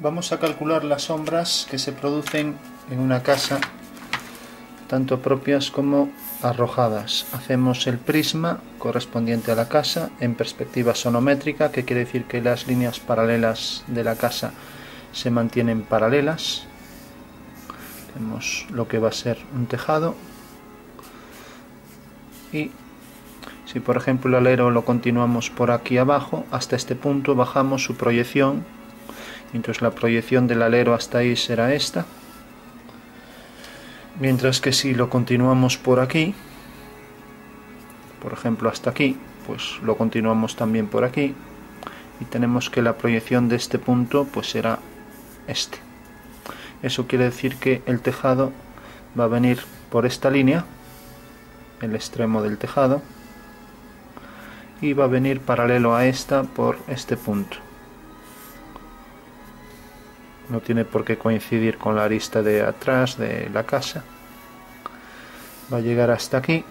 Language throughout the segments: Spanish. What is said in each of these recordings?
Vamos a calcular las sombras que se producen en una casa, tanto propias como arrojadas. Hacemos el prisma correspondiente a la casa en perspectiva sonométrica, que quiere decir que las líneas paralelas de la casa se mantienen paralelas. Tenemos lo que va a ser un tejado. Y si por ejemplo el alero lo continuamos por aquí abajo, hasta este punto bajamos su proyección entonces la proyección del alero hasta ahí será esta. Mientras que si lo continuamos por aquí por ejemplo hasta aquí pues lo continuamos también por aquí y tenemos que la proyección de este punto pues será este. Eso quiere decir que el tejado va a venir por esta línea el extremo del tejado y va a venir paralelo a esta por este punto no tiene por qué coincidir con la arista de atrás de la casa. Va a llegar hasta aquí.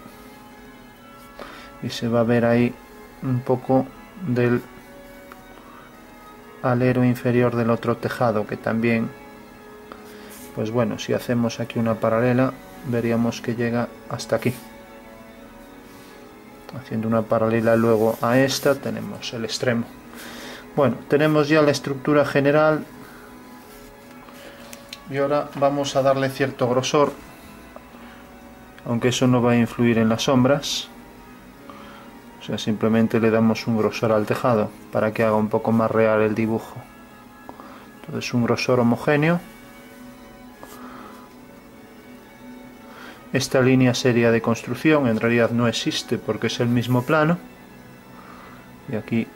Y se va a ver ahí un poco del alero inferior del otro tejado que también pues bueno si hacemos aquí una paralela veríamos que llega hasta aquí. Haciendo una paralela luego a esta tenemos el extremo. Bueno tenemos ya la estructura general y ahora vamos a darle cierto grosor aunque eso no va a influir en las sombras. O sea simplemente le damos un grosor al tejado para que haga un poco más real el dibujo. Entonces un grosor homogéneo. Esta línea seria de construcción en realidad no existe porque es el mismo plano. Y aquí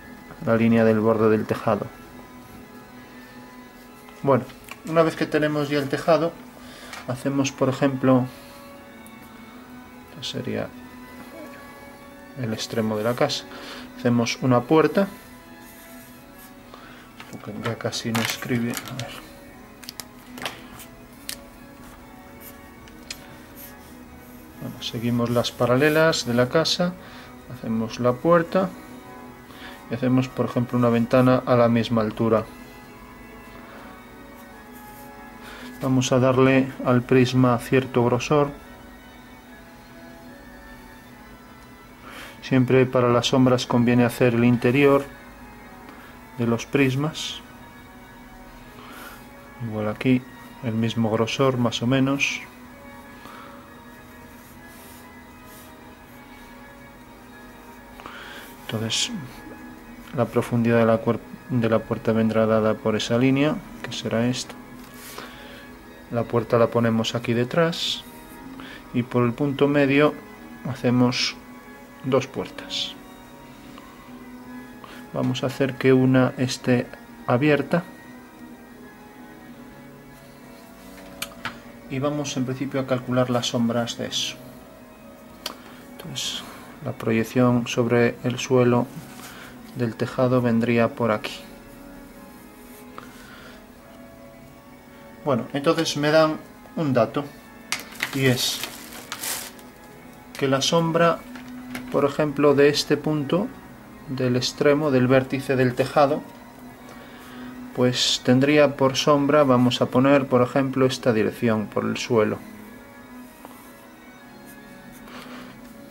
la línea del borde del tejado. Bueno una vez que tenemos ya el tejado, hacemos por ejemplo, sería el extremo de la casa, hacemos una puerta, ya casi no escribe, seguimos las paralelas de la casa, hacemos la puerta. Y hacemos por ejemplo una ventana a la misma altura. Vamos a darle al prisma cierto grosor. Siempre para las sombras conviene hacer el interior de los prismas. Igual aquí, el mismo grosor más o menos. Entonces, la profundidad de la, de la puerta vendrá dada por esa línea, que será esta la puerta la ponemos aquí detrás y por el punto medio hacemos dos puertas. Vamos a hacer que una esté abierta y vamos en principio a calcular las sombras de eso. Entonces la proyección sobre el suelo del tejado vendría por aquí Bueno, entonces me dan un dato y es que la sombra, por ejemplo, de este punto, del extremo, del vértice del tejado, pues tendría por sombra, vamos a poner, por ejemplo, esta dirección por el suelo.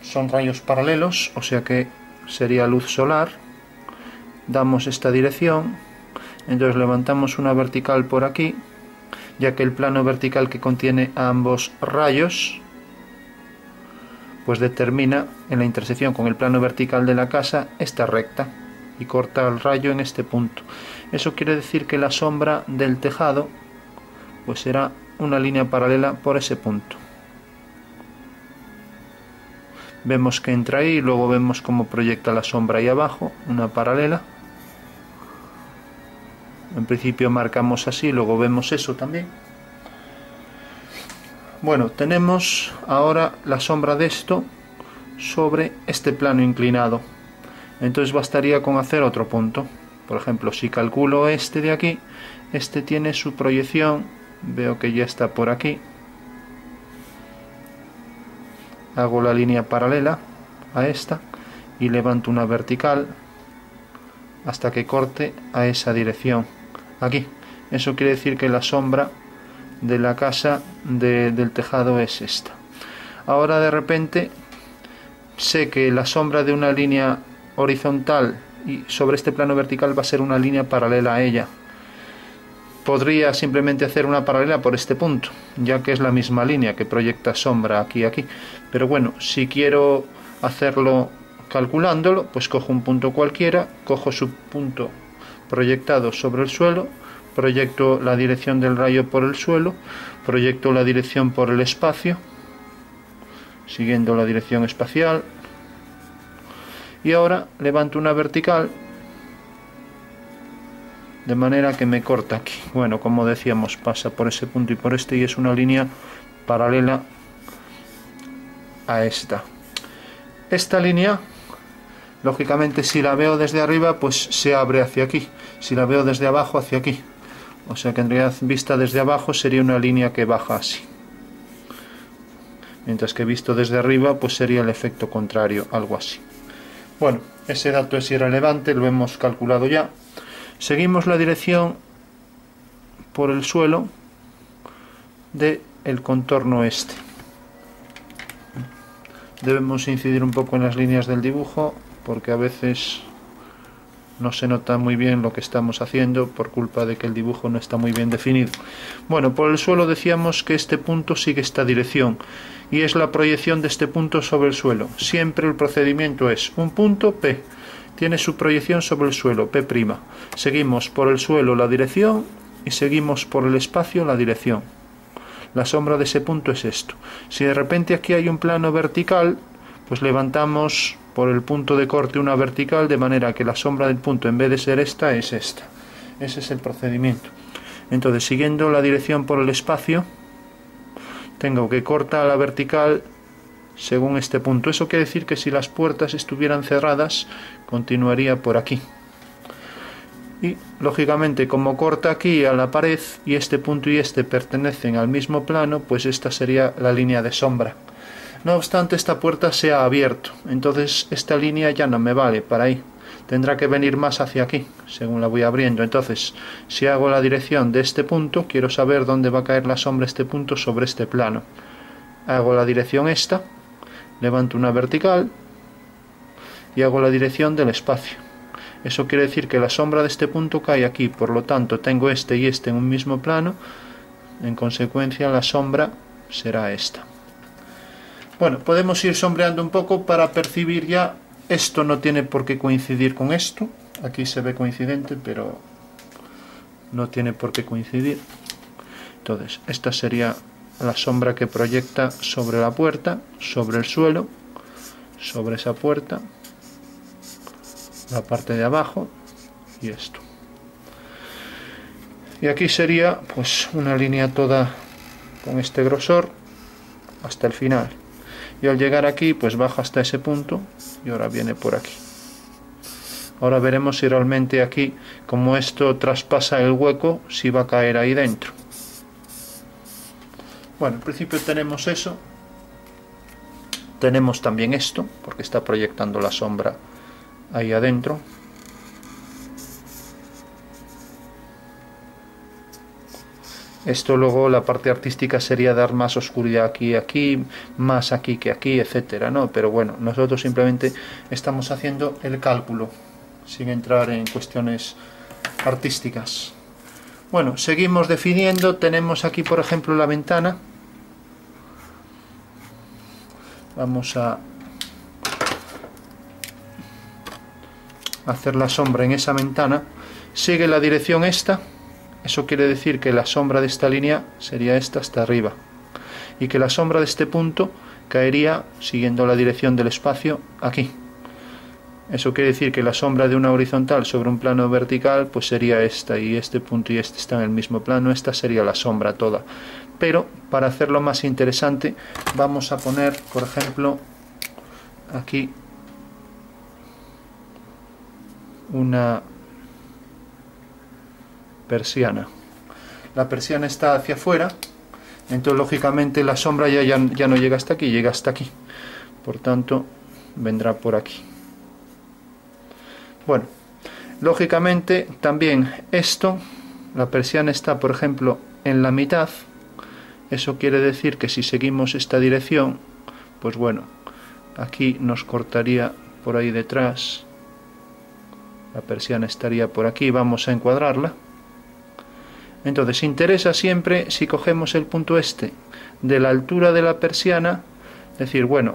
Son rayos paralelos, o sea que sería luz solar. Damos esta dirección, entonces levantamos una vertical por aquí, ya que el plano vertical que contiene ambos rayos pues determina en la intersección con el plano vertical de la casa esta recta y corta el rayo en este punto. Eso quiere decir que la sombra del tejado pues será una línea paralela por ese punto. Vemos que entra ahí y luego vemos cómo proyecta la sombra ahí abajo, una paralela en principio marcamos así luego vemos eso también. Bueno tenemos ahora la sombra de esto sobre este plano inclinado. Entonces bastaría con hacer otro punto. Por ejemplo si calculo este de aquí este tiene su proyección veo que ya está por aquí. Hago la línea paralela a esta y levanto una vertical hasta que corte a esa dirección aquí eso quiere decir que la sombra de la casa del tejado es esta. Ahora de repente sé que la sombra de una línea horizontal y sobre este plano vertical va a ser una línea paralela a ella. Podría simplemente hacer una paralela por este punto, ya que es la misma línea que proyecta sombra aquí y aquí. Pero bueno, si quiero hacerlo calculándolo, pues cojo un punto cualquiera, cojo su punto proyectado sobre el suelo, proyecto la dirección del rayo por el suelo, proyecto la dirección por el espacio, siguiendo la dirección espacial, y ahora levanto una vertical de manera que me corta aquí. Bueno, como decíamos, pasa por ese punto y por este y es una línea paralela a esta. Esta línea, lógicamente, si la veo desde arriba, pues se abre hacia aquí. Si la veo desde abajo, hacia aquí. O sea que en realidad vista desde abajo sería una línea que baja así. Mientras que visto desde arriba, pues sería el efecto contrario, algo así. Bueno, ese dato es irrelevante, lo hemos calculado ya. Seguimos la dirección por el suelo del el contorno este. Debemos incidir un poco en las líneas del dibujo porque a veces no se nota muy bien lo que estamos haciendo por culpa de que el dibujo no está muy bien definido. Bueno, por el suelo decíamos que este punto sigue esta dirección y es la proyección de este punto sobre el suelo. Siempre el procedimiento es un punto P tiene su proyección sobre el suelo, P'. Seguimos por el suelo la dirección y seguimos por el espacio la dirección. La sombra de ese punto es esto. Si de repente aquí hay un plano vertical, pues levantamos por el punto de corte una vertical de manera que la sombra del punto en vez de ser esta es esta. Ese es el procedimiento. Entonces, siguiendo la dirección por el espacio, tengo que cortar la vertical según este punto. Eso quiere decir que si las puertas estuvieran cerradas, continuaría por aquí. Y lógicamente como corta aquí a la pared y este punto y este pertenecen al mismo plano, pues esta sería la línea de sombra. No obstante esta puerta se ha abierto, entonces esta línea ya no me vale para ahí. Tendrá que venir más hacia aquí, según la voy abriendo. Entonces, si hago la dirección de este punto, quiero saber dónde va a caer la sombra este punto sobre este plano. Hago la dirección esta, levanto una vertical y hago la dirección del espacio. Eso quiere decir que la sombra de este punto cae aquí, por lo tanto tengo este y este en un mismo plano, en consecuencia la sombra será esta. Bueno, podemos ir sombreando un poco para percibir ya, esto no tiene por qué coincidir con esto, aquí se ve coincidente, pero no tiene por qué coincidir. Entonces, esta sería la sombra que proyecta sobre la puerta, sobre el suelo, sobre esa puerta, la parte de abajo y esto. Y aquí sería pues una línea toda con este grosor hasta el final. Y al llegar aquí pues baja hasta ese punto y ahora viene por aquí. Ahora veremos si realmente aquí, como esto traspasa el hueco, si va a caer ahí dentro. Bueno, en principio tenemos eso. Tenemos también esto, porque está proyectando la sombra ahí adentro. Esto luego la parte artística sería dar más oscuridad aquí aquí, más aquí que aquí, etcétera, ¿no? Pero bueno, nosotros simplemente estamos haciendo el cálculo, sin entrar en cuestiones artísticas. Bueno, seguimos definiendo, tenemos aquí por ejemplo la ventana, vamos a hacer la sombra en esa ventana sigue la dirección esta eso quiere decir que la sombra de esta línea sería esta hasta arriba y que la sombra de este punto caería siguiendo la dirección del espacio aquí. Eso quiere decir que la sombra de una horizontal sobre un plano vertical pues sería esta y este punto y este están en el mismo plano esta sería la sombra toda. Pero para hacerlo más interesante vamos a poner por ejemplo aquí una persiana. La persiana está hacia afuera entonces lógicamente la sombra ya, ya, ya no llega hasta aquí, llega hasta aquí. Por tanto vendrá por aquí. Bueno lógicamente también esto la persiana está, por ejemplo, en la mitad, eso quiere decir que si seguimos esta dirección, pues bueno, aquí nos cortaría por ahí detrás, la persiana estaría por aquí, vamos a encuadrarla. Entonces interesa siempre, si cogemos el punto este, de la altura de la persiana, decir, bueno,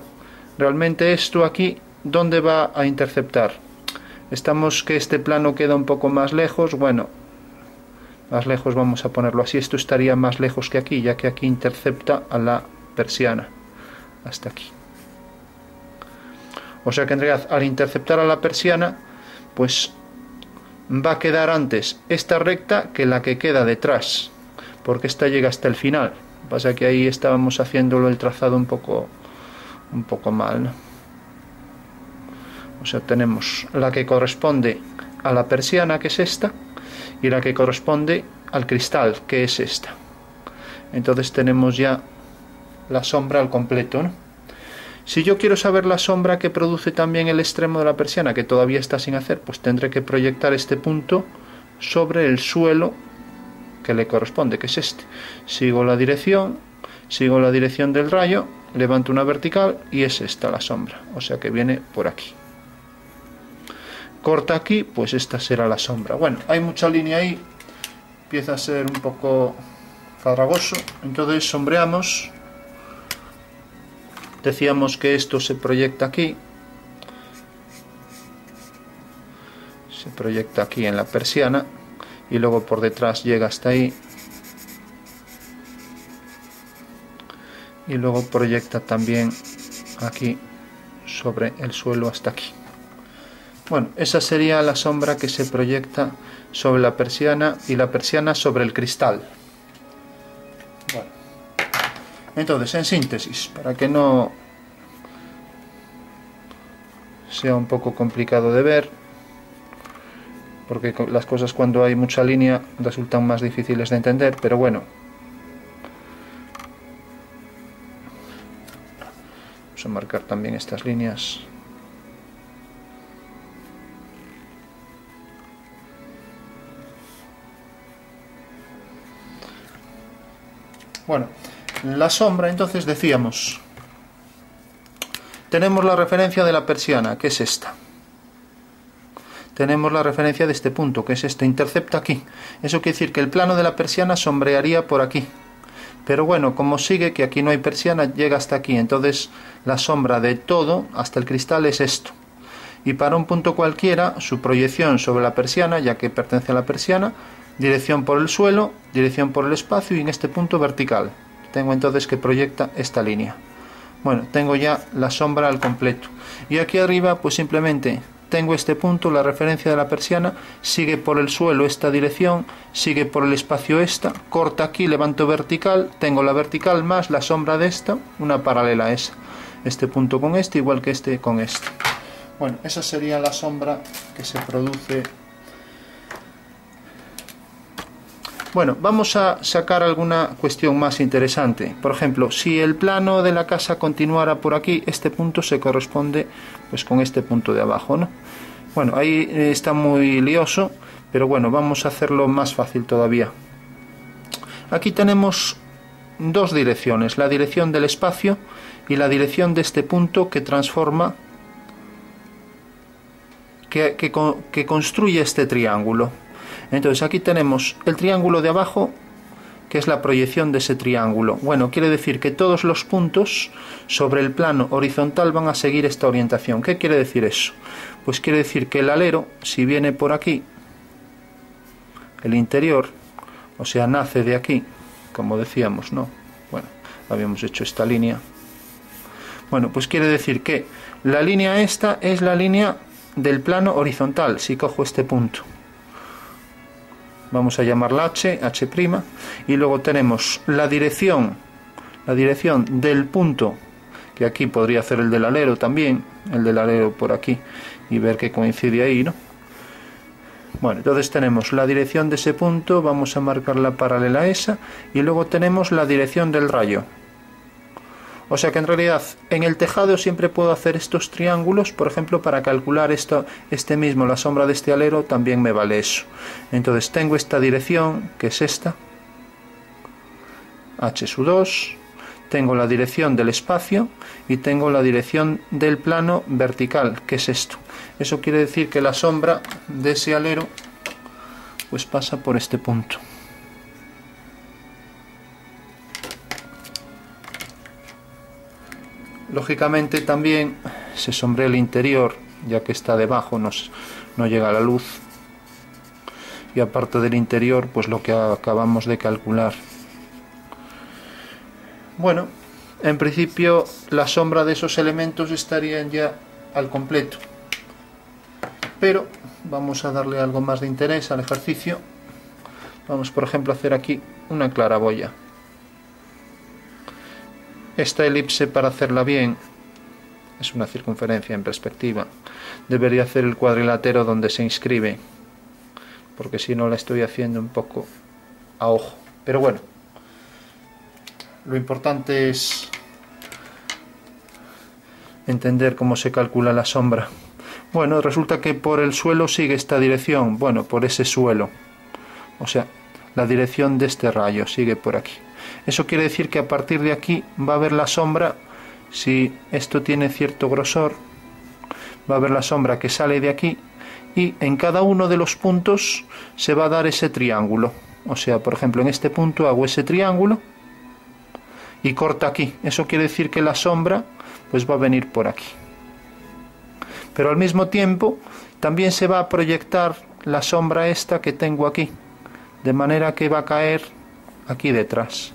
realmente esto aquí, ¿dónde va a interceptar? Estamos que este plano queda un poco más lejos, bueno, más lejos vamos a ponerlo así, esto estaría más lejos que aquí, ya que aquí intercepta a la persiana, hasta aquí. O sea que en realidad al interceptar a la persiana, pues va a quedar antes esta recta que la que queda detrás, porque esta llega hasta el final. Pasa que ahí estábamos haciéndolo el trazado un poco un poco mal. O sea, tenemos la que corresponde a la persiana, que es esta, y la que corresponde al cristal, que es esta. Entonces tenemos ya la sombra al completo. Si yo quiero saber la sombra que produce también el extremo de la persiana, que todavía está sin hacer, pues tendré que proyectar este punto sobre el suelo que le corresponde, que es este. Sigo la dirección, sigo la dirección del rayo, levanto una vertical y es esta la sombra, o sea que viene por aquí. Corta aquí, pues esta será la sombra. Bueno, hay mucha línea ahí, empieza a ser un poco farragoso, entonces sombreamos Decíamos que esto se proyecta aquí. Se proyecta aquí en la persiana y luego por detrás llega hasta ahí. Y luego proyecta también aquí sobre el suelo hasta aquí. Bueno, esa sería la sombra que se proyecta sobre la persiana y la persiana sobre el cristal. Entonces, en síntesis, para que no sea un poco complicado de ver, porque las cosas cuando hay mucha línea resultan más difíciles de entender, pero bueno. Vamos a marcar también estas líneas. Bueno, la sombra, entonces decíamos, tenemos la referencia de la persiana, que es esta. Tenemos la referencia de este punto, que es este, intercepta aquí. Eso quiere decir que el plano de la persiana sombrearía por aquí. Pero bueno, como sigue que aquí no hay persiana, llega hasta aquí. Entonces la sombra de todo, hasta el cristal, es esto. Y para un punto cualquiera, su proyección sobre la persiana, ya que pertenece a la persiana, dirección por el suelo, dirección por el espacio y en este punto vertical tengo entonces que proyecta esta línea bueno tengo ya la sombra al completo y aquí arriba pues simplemente tengo este punto, la referencia de la persiana, sigue por el suelo esta dirección, sigue por el espacio esta, corta aquí, levanto vertical, tengo la vertical más la sombra de esta, una paralela a esa. Este punto con este, igual que este con este. Bueno, esa sería la sombra que se produce Bueno, vamos a sacar alguna cuestión más interesante. Por ejemplo, si el plano de la casa continuara por aquí, este punto se corresponde pues con este punto de abajo, ¿no? Bueno, ahí está muy lioso, pero bueno, vamos a hacerlo más fácil todavía. Aquí tenemos dos direcciones, la dirección del espacio y la dirección de este punto que transforma, que, que construye este triángulo. Entonces aquí tenemos el triángulo de abajo, que es la proyección de ese triángulo. Bueno, quiere decir que todos los puntos sobre el plano horizontal van a seguir esta orientación. ¿Qué quiere decir eso? Pues quiere decir que el alero, si viene por aquí, el interior, o sea, nace de aquí, como decíamos, ¿no? Bueno, habíamos hecho esta línea. Bueno, pues quiere decir que la línea esta es la línea del plano horizontal, si cojo este punto vamos a llamarla h, h', y luego tenemos la dirección, la dirección del punto, que aquí podría hacer el del alero también, el del alero por aquí, y ver que coincide ahí, ¿no? Bueno, entonces tenemos la dirección de ese punto, vamos a marcar la paralela a esa, y luego tenemos la dirección del rayo. O sea que en realidad en el tejado siempre puedo hacer estos triángulos, por ejemplo, para calcular esto, este mismo, la sombra de este alero, también me vale eso. Entonces tengo esta dirección, que es esta, h sub 2, tengo la dirección del espacio y tengo la dirección del plano vertical, que es esto. Eso quiere decir que la sombra de ese alero pues pasa por este punto. Lógicamente también se sombrea el interior, ya que está debajo, no llega la luz. Y aparte del interior, pues lo que acabamos de calcular. Bueno, en principio la sombra de esos elementos estarían ya al completo. Pero vamos a darle algo más de interés al ejercicio. Vamos, por ejemplo, a hacer aquí una claraboya. Esta elipse, para hacerla bien, es una circunferencia en perspectiva. Debería hacer el cuadrilátero donde se inscribe, porque si no la estoy haciendo un poco a ojo. Pero bueno, lo importante es entender cómo se calcula la sombra. Bueno, resulta que por el suelo sigue esta dirección, bueno, por ese suelo. O sea, la dirección de este rayo sigue por aquí. Eso quiere decir que a partir de aquí va a haber la sombra, si esto tiene cierto grosor, va a haber la sombra que sale de aquí y en cada uno de los puntos se va a dar ese triángulo. O sea, por ejemplo, en este punto hago ese triángulo y corta aquí. Eso quiere decir que la sombra pues va a venir por aquí. Pero al mismo tiempo también se va a proyectar la sombra esta que tengo aquí, de manera que va a caer aquí detrás.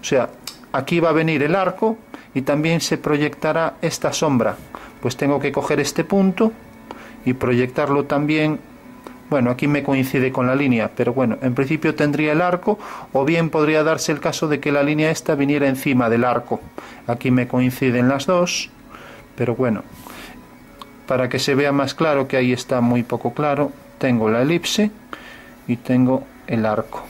O sea, aquí va a venir el arco y también se proyectará esta sombra. Pues tengo que coger este punto y proyectarlo también. Bueno, aquí me coincide con la línea, pero bueno, en principio tendría el arco o bien podría darse el caso de que la línea esta viniera encima del arco. Aquí me coinciden las dos, pero bueno, para que se vea más claro que ahí está muy poco claro, tengo la elipse y tengo el arco.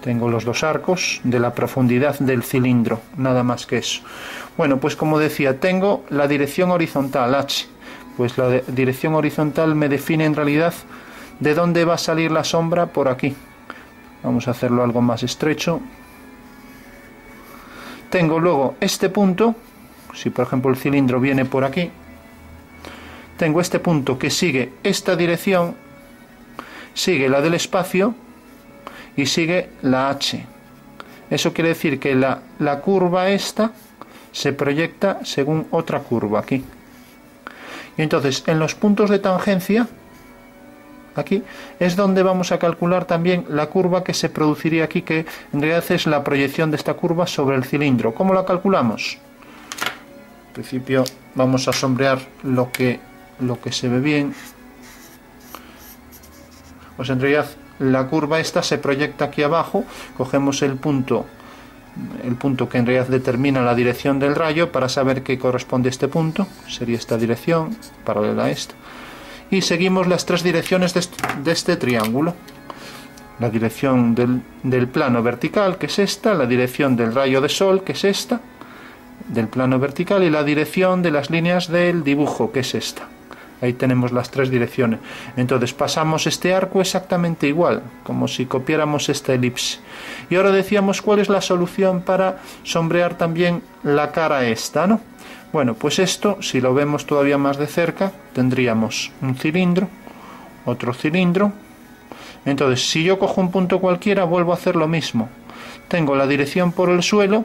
Tengo los dos arcos de la profundidad del cilindro, nada más que eso. Bueno, pues como decía, tengo la dirección horizontal H. Pues la dirección horizontal me define en realidad de dónde va a salir la sombra por aquí. Vamos a hacerlo algo más estrecho. Tengo luego este punto, si por ejemplo el cilindro viene por aquí, tengo este punto que sigue esta dirección, sigue la del espacio y sigue la H. Eso quiere decir que la, la curva esta se proyecta según otra curva aquí. Y entonces en los puntos de tangencia, aquí, es donde vamos a calcular también la curva que se produciría aquí, que en realidad es la proyección de esta curva sobre el cilindro. ¿Cómo la calculamos? En principio vamos a sombrear lo que, lo que se ve bien. Pues en realidad la curva esta se proyecta aquí abajo, cogemos el punto el punto que en realidad determina la dirección del rayo para saber qué corresponde a este punto, sería esta dirección, paralela a esta, y seguimos las tres direcciones de este, triángulo. La dirección del plano vertical, que es esta, la dirección del rayo de sol, que es esta, del plano vertical, y la dirección de las líneas del dibujo, que es esta. Ahí tenemos las tres direcciones. Entonces pasamos este arco exactamente igual, como si copiáramos esta elipse. Y ahora decíamos cuál es la solución para sombrear también la cara esta, ¿no? Bueno, pues esto, si lo vemos todavía más de cerca, tendríamos un cilindro, otro cilindro. Entonces, si yo cojo un punto cualquiera, vuelvo a hacer lo mismo. Tengo la dirección por el suelo,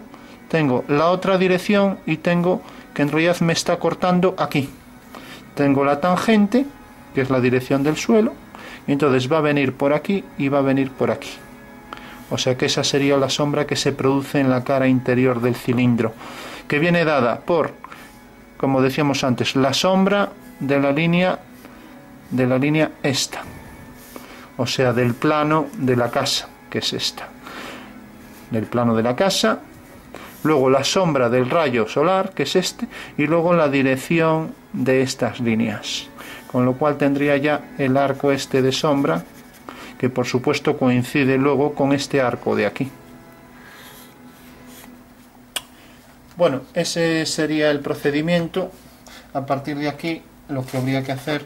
tengo la otra dirección y tengo que en realidad me está cortando aquí tengo la tangente, que es la dirección del suelo, y entonces va a venir por aquí y va a venir por aquí. O sea que esa sería la sombra que se produce en la cara interior del cilindro, que viene dada por, como decíamos antes, la sombra de la línea de la línea esta, o sea, del plano de la casa, que es esta. Del plano de la casa luego la sombra del rayo solar, que es este, y luego la dirección de estas líneas. Con lo cual tendría ya el arco este de sombra, que por supuesto coincide luego con este arco de aquí. Bueno, ese sería el procedimiento. A partir de aquí, lo que habría que hacer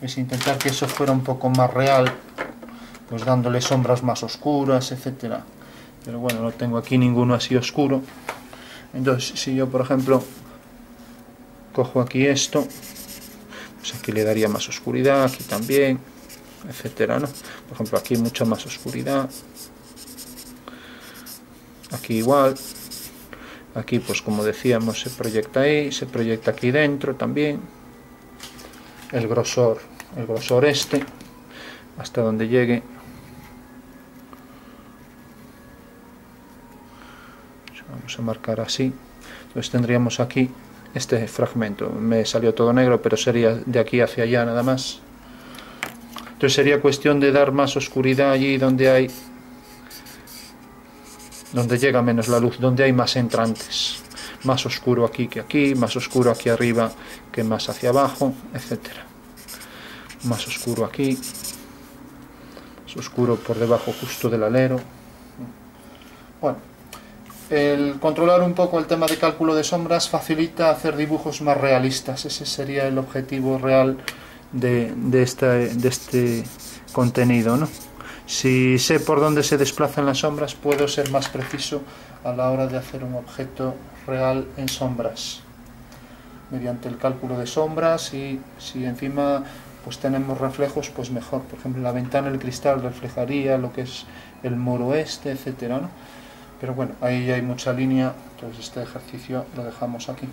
es intentar que eso fuera un poco más real, pues dándole sombras más oscuras, etcétera. Pero bueno, no tengo aquí ninguno así oscuro. Entonces, si yo, por ejemplo, cojo aquí esto, pues aquí le daría más oscuridad, aquí también, etcétera, ¿no? Por ejemplo, aquí mucha más oscuridad. Aquí igual. Aquí, pues como decíamos, se proyecta ahí, se proyecta aquí dentro también. El grosor, el grosor este, hasta donde llegue. A marcar así. Entonces tendríamos aquí este fragmento. Me salió todo negro, pero sería de aquí hacia allá nada más. Entonces sería cuestión de dar más oscuridad allí donde hay donde llega menos la luz, donde hay más entrantes. Más oscuro aquí que aquí, más oscuro aquí arriba que más hacia abajo, etcétera. Más oscuro aquí, más oscuro por debajo justo del alero. Bueno, el controlar un poco el tema de cálculo de sombras facilita hacer dibujos más realistas. Ese sería el objetivo real de, de, de este contenido. ¿no? Si sé por dónde se desplazan las sombras, puedo ser más preciso a la hora de hacer un objeto real en sombras. Mediante el cálculo de sombras y si encima pues tenemos reflejos, pues mejor. Por ejemplo, la ventana, el cristal reflejaría lo que es el muro este, etcétera, ¿no? Pero bueno, ahí hay mucha línea, entonces este ejercicio lo dejamos aquí.